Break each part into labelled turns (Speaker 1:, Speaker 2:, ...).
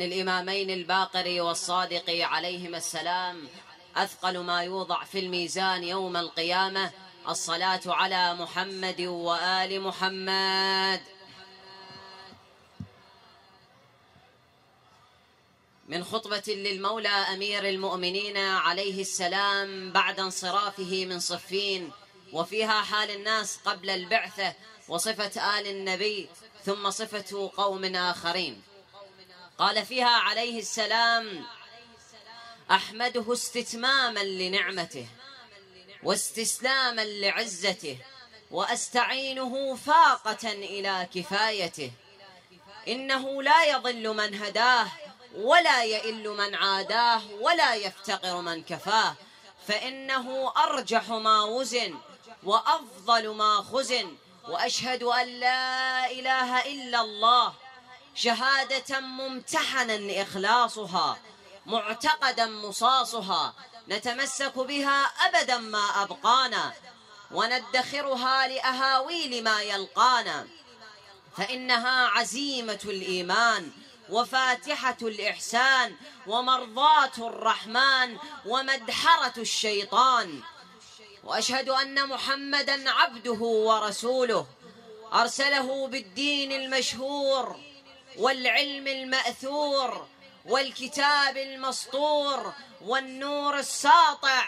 Speaker 1: الإمامين الباقر والصادق عليهما السلام. أثقل ما يوضع في الميزان يوم القيامة. الصلاة على محمد وآل محمد. من خطبة للمولى أمير المؤمنين عليه السلام بعد انصرافه من صفين. وفيها حال الناس قبل البعثة وصفة آل النبي ثم صفة قوم آخرين. قال فيها عليه السلام أحمده استتماما لنعمته واستسلاما لعزته وأستعينه فاقة إلى كفايته. إنه لا يضل من هداه ولا يئل من عاداه ولا يفتقر من كفاه. فإنه أرجح ما وزن وأفضل ما خزن وأشهد أن لا إله إلا الله. شهادة ممتحنا اخلاصها معتقدا مصاصها. نتمسك بها ابدا ما أبقانا وندخرها لأهاويل ما يلقانا. فإنها عزيمة الإيمان وفاتحة الإحسان ومرضاة الرحمن ومدحرة الشيطان. وأشهد أن محمدا عبده ورسوله. أرسله بالدين المشهور. والعلم المأثور والكتاب المسطور والنور الساطع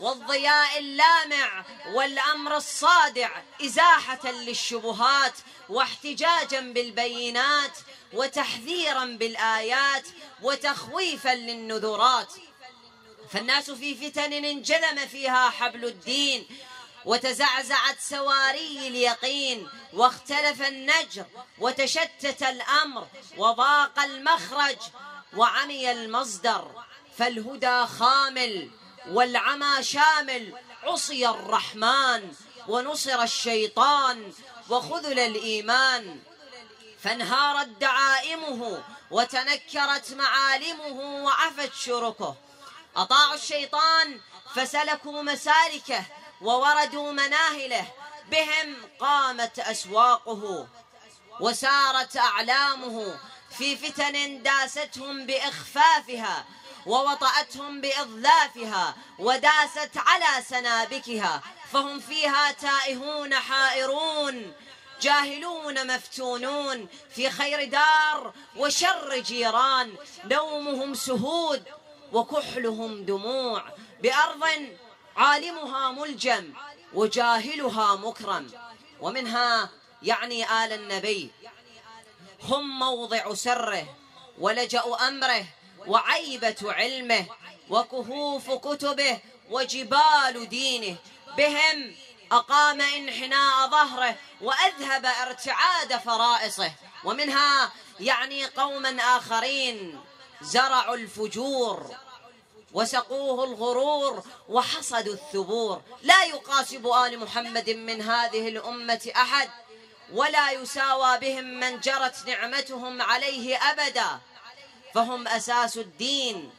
Speaker 1: والضياء اللامع والأمر الصادع إزاحة للشبهات واحتجاجا بالبينات وتحذيرا بالآيات وتخويفا للنذرات. فالناس في فتن انجلم فيها حبل الدين وتزعزعت سواري اليقين واختلف النجر وتشتت الأمر وضاق المخرج وعمي المصدر فالهدى خامل والعمى شامل عصي الرحمن ونصر الشيطان وخذل الإيمان. فانهارت دعائمه وتنكرت معالمه وعفت شركه. أطاعوا الشيطان فسلكوا مسالكه ووردوا مناهله. بهم قامت أسواقه وسارت أعلامه. في فتن داستهم بإخفافها ووطأتهم بإضلافها وداست على سنابكها. فهم فيها تائهون حائرون جاهلون مفتونون. في خير دار وشر جيران. نومهم سهود وكحلهم دموع. بأرض عالمها ملجم وجاهلها مكرم. ومنها يعني آل النبي. هم موضع سره ولجأ أمره وعيبة علمه وكهوف كتبه وجبال دينه. بهم أقام انحناء ظهره وأذهب ارتعاد فرائصه. ومنها يعني قوما آخرين زرعوا الفجور. وسقوه الغرور وحصدوا الثبور. لا يقاسب آل محمد من هذه الأمة أحد ولا يساوى بهم من جرت نعمتهم عليه أبدا. فهم أساس الدين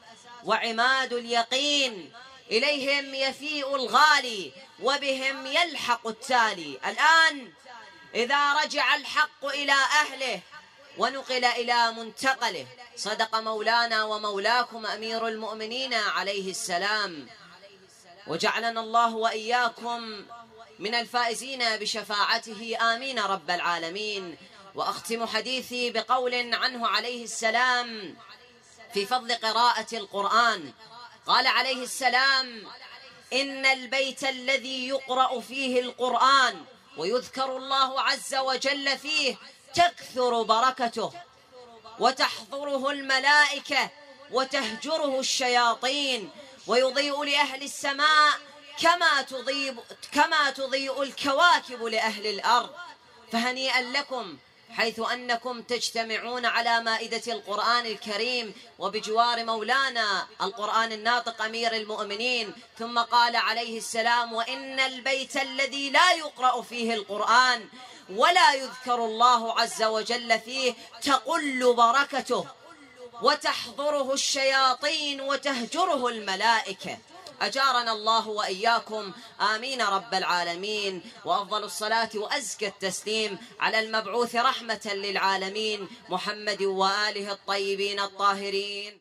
Speaker 1: وعماد اليقين إليهم يفيء الغالي وبهم يلحق التالي. الآن إذا رجع الحق إلى أهله ونقل إلى منتقله. صدق مولانا ومولاكم أمير المؤمنين عليه السلام. وجعلنا الله وإياكم من الفائزين بشفاعته. آمين رب العالمين. وأختم حديثي بقول عنه عليه السلام في فضل قراءة القرآن. قال عليه السلام إن البيت الذي يقرأ فيه القرآن ويذكر الله عز وجل فيه تكثر بركته وتحضره الملائكة وتهجره الشياطين ويضيء لأهل السماء كما تضيء كما تضيء الكواكب لأهل الأرض. فهنيئا لكم حيث أنكم تجتمعون على مائدة القرآن الكريم وبجوار مولانا القرآن الناطق أمير المؤمنين. ثم قال عليه السلام وإن البيت الذي لا يقرأ فيه القرآن ولا يذكر الله عز وجل فيه تقل بركته وتحضره الشياطين وتهجره الملائكة. أجارنا الله وإياكم. آمين رب العالمين. وأفضل الصلاة وأزكى التسليم على المبعوث رحمة للعالمين محمد وآله الطيبين الطاهرين.